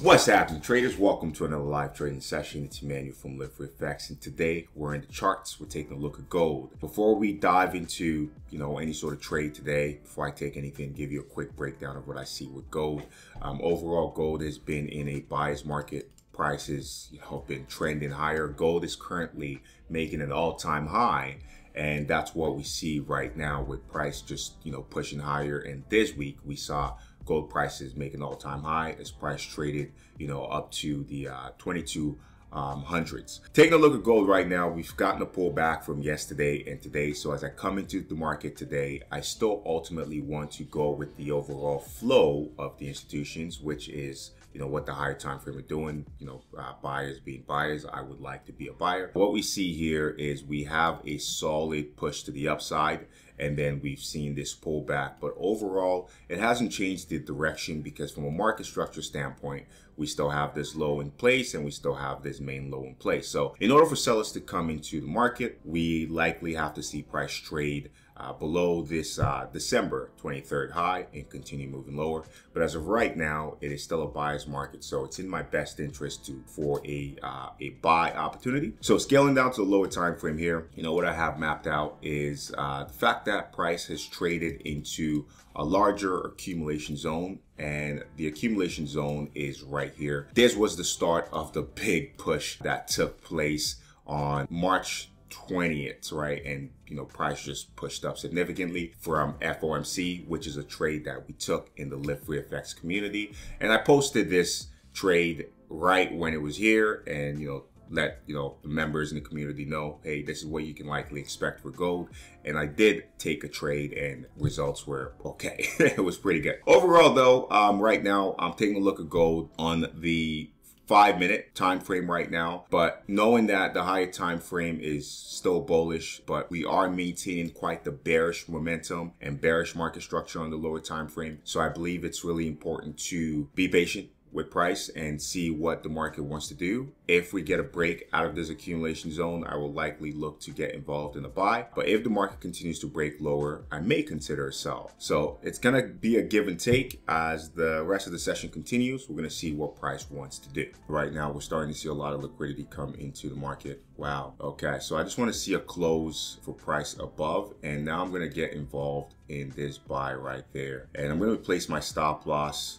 What's happening, traders? Welcome to another live trading session. It's Emmanuel from LiveFree FX, and today we're in the charts. We're taking a look at gold. Before we dive into you know any sort of trade today, before I take anything, give you a quick breakdown of what I see with gold. Um, overall, gold has been in a buyer's market. Prices you know been trending higher. Gold is currently making an all-time high and that's what we see right now with price just you know pushing higher and this week we saw gold prices make an all-time high as price traded you know up to the uh, 22 um, hundreds. Taking a look at gold right now, we've gotten a pullback from yesterday and today. So as I come into the market today, I still ultimately want to go with the overall flow of the institutions, which is you know what the higher time frame are doing. You know, uh, buyers being buyers. I would like to be a buyer. What we see here is we have a solid push to the upside and then we've seen this pullback. But overall, it hasn't changed the direction because from a market structure standpoint, we still have this low in place and we still have this main low in place. So in order for sellers to come into the market, we likely have to see price trade uh, below this uh, December 23rd high and continue moving lower. But as of right now, it is still a buyer's market. So it's in my best interest to for a uh, a buy opportunity. So scaling down to the lower time frame here, you know, what I have mapped out is uh, the fact that price has traded into a larger accumulation zone and the accumulation zone is right here. This was the start of the big push that took place on March 20th, right? And, you know, price just pushed up significantly from FOMC, which is a trade that we took in the LiveFree FX community. And I posted this trade right when it was here and, you know, let you know the members in the community know hey this is what you can likely expect for gold. And i did take a trade and results were okay. It was pretty good. Overall though um, right now i'm taking a look at gold on the five minute time frame right now. But knowing that the higher time frame is still bullish but we are maintaining quite the bearish momentum and bearish market structure on the lower time frame so i believe it's really important to be patient with price and see what the market wants to do. If we get a break out of this accumulation zone, I will likely look to get involved in a buy. But if the market continues to break lower, I may consider a sell. So it's to be a give and take as the rest of the session continues. We're to see what price wants to do. Right now, we're starting to see a lot of liquidity come into the market. Wow. Okay. So I just want to see a close for price above. And now I'm to get involved in this buy right there. And I'm to place my stop loss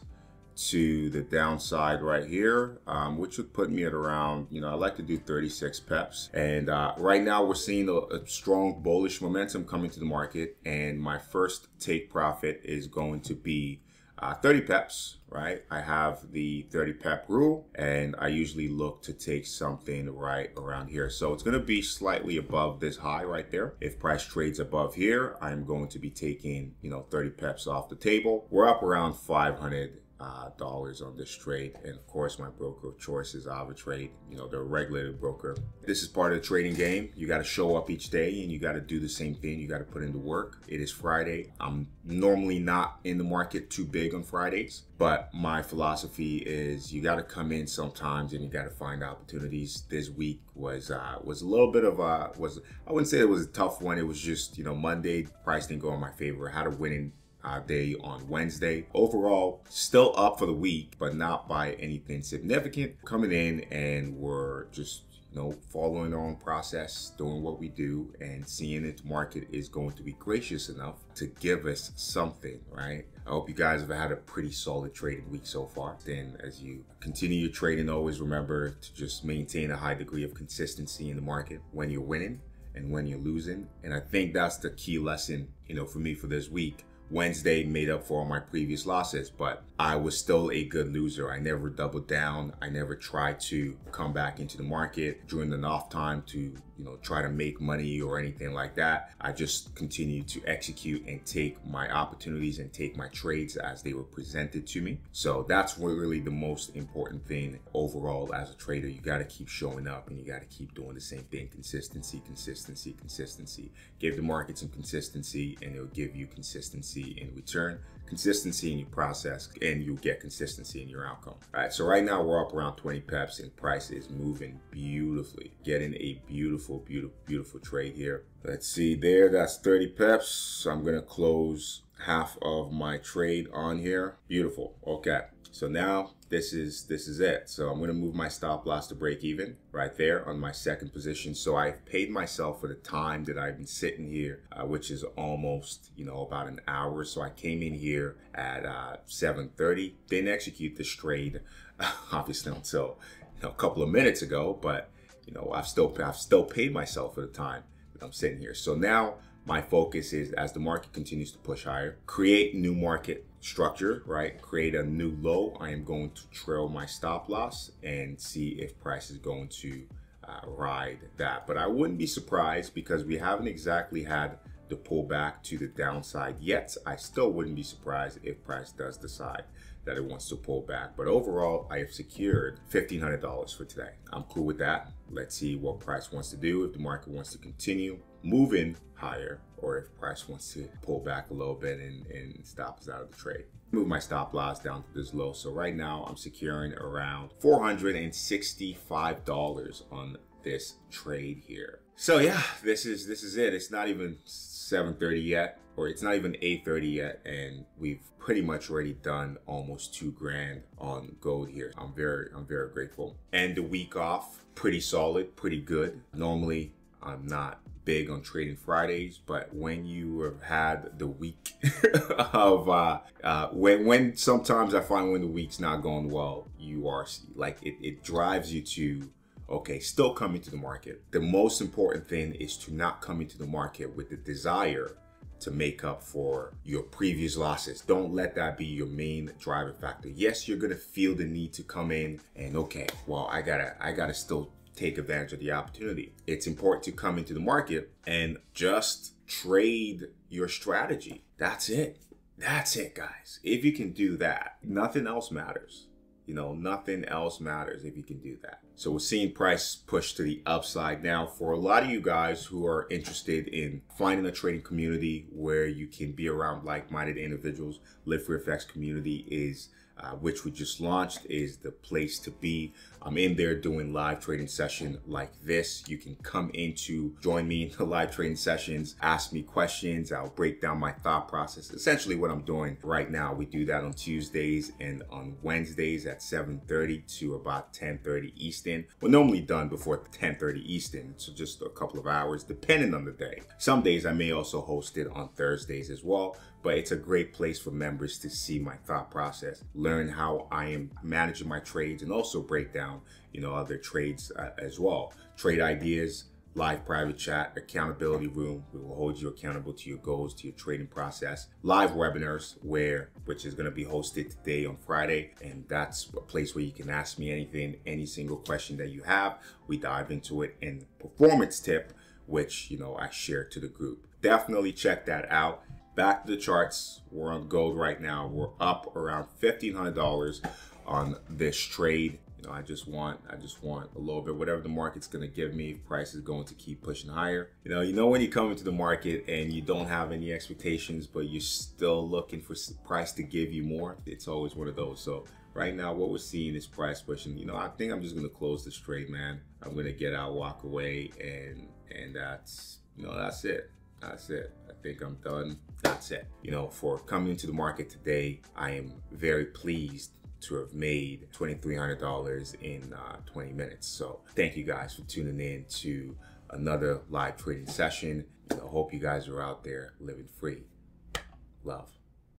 to the downside right here, um, which would put me at around, you know, I like to do 36 peps. And uh, right now we're seeing a, a, strong bullish momentum coming to the market. And my first take profit is going to be uh, 30 peps, right? I have the 30 pep rule and I usually look to take something right around here. So it's going to be slightly above this high right there. If price trades above here, I'm going to be taking, you know, 30 peps off the table. We're up around 500 uh, dollars on this trade. And of course, my broker of choice is AvaTrade. You know, a regulated broker. This is part of the trading game. You got to show up each day and you got to do the same thing. You got to put in the work. It is Friday. I'm normally not in the market too big on Fridays, but my philosophy is you got to come in sometimes and you got to find opportunities. This week was uh, was a little bit of a was I wouldn't say it was a tough one. It was just you know Monday price didn't go in my favor. I had a winning uh, day on Wednesday. Overall, still up for the week, but not by anything significant. Coming in and we're just you know, following our own process, doing what we do, and seeing that the market is going to be gracious enough to give us something, right? I hope you guys have had a pretty solid trading week so far. Then, as you continue your trading, always remember to just maintain a high degree of consistency in the market when you're winning and when you're losing. And I think that's the key lesson, you know, for me for this week Wednesday made up for all my previous losses, but I was still a good loser. I never doubled down. I never tried to come back into the market during the off time to, you know, try to make money or anything like that. I just continued to execute and take my opportunities and take my trades as they were presented to me. So that's really the most important thing overall as a trader. You got to keep showing up and you got to keep doing the same thing. Consistency, consistency, consistency. Give the market some consistency and it'll give you consistency in return, consistency in your process, and you'll get consistency in your outcome. All right, so right now we're up around 20 peps and price is moving beautifully. Getting a beautiful, beautiful, beautiful trade here. Let's see there, that's 30 peps. So I'm gonna close half of my trade on here. Beautiful. Okay. So now this is this is it. So I'm going to move my stop loss to break even right there on my second position. So I've paid myself for the time that I've been sitting here, uh, which is almost you know about an hour. So I came in here at uh, 7:30. Didn't execute this trade, obviously until you know a couple of minutes ago, but you know I've still I've still paid myself for the time that I'm sitting here. So now my focus is as the market continues to push higher, create new market structure, right? Create a new low. I am going to trail my stop loss and see if price is going to uh, ride that. But I wouldn't be surprised because we haven't exactly had the pullback to the downside yet. I still wouldn't be surprised if price does decide that it wants to pull back. But overall, I have secured $1,500 for today. I'm cool with that. Let's see what price wants to do. If the market wants to continue moving higher or if price wants to pull back a little bit and, and stop us out of the trade. Move my stop loss down to this low. So right now I'm securing around $465 on this trade here. So yeah, this is this is it. It's not even 7:30 yet, or it's not even 8:30 yet, and we've pretty much already done almost two grand on gold here. I'm very I'm very grateful. And the week off, pretty solid, pretty good. Normally I'm not big on trading Fridays, but when you have had the week of uh, uh, when when sometimes I find when the week's not going well, you are like it, it drives you to okay, still coming to the market. The most important thing is to not come into the market with the desire to make up for your previous losses. Don't let that be your main driving factor. Yes, you're gonna feel the need to come in and okay, well, I gotta, I gotta still take advantage of the opportunity. It's important to come into the market and just trade your strategy. That's it. That's it, guys. If you can do that, nothing else matters. You know, nothing else matters if you can do that. So we're seeing price push to the upside now for a lot of you guys who are interested in finding a trading community where you can be around like-minded individuals. LiveFree FX community is uh, which we just launched, is the place to be. I'm in there doing live trading session like this. You can come in to join me in the live trading sessions, ask me questions. I'll break down my thought process. Essentially what I'm doing right now. We do that on Tuesdays and on Wednesdays at 7.30 to about 10.30 Eastern. We're normally done before 10.30 Eastern, so just a couple of hours depending on the day. Some days I may also host it on Thursdays as well, but it's a great place for members to see my thought process, learn how I am managing my trades, and also break down, you know, other trades uh, as well. Trade ideas, live private chat, accountability room. We will hold you accountable to your goals, to your trading process. Live webinars where, which is going to be hosted today on Friday. And that's a place where you can ask me anything, any single question that you have. We dive into it and performance tip, which, you know, I share to the group. Definitely check that out back to the charts. We're on gold right now. We're up around $1,500 on this trade. You know, I just want, I just want a little bit, whatever the market's going to give me, price is going to keep pushing higher. You know, you know, when you come into the market and you don't have any expectations, but you're still looking for price to give you more, it's always one of those. So right now, what we're seeing is price pushing. You know, I think I'm just going to close this trade, man. I'm going to get out, walk away, and, and that's, you know, that's it. That's it. I think I'm done. That's it. You know, for coming into the market today, I am very pleased to have made $2,300 in uh, 20 minutes. So thank you guys for tuning in to another live trading session. I hope you guys are out there living free. Love.